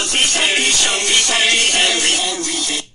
shall we say, we say, every, every day.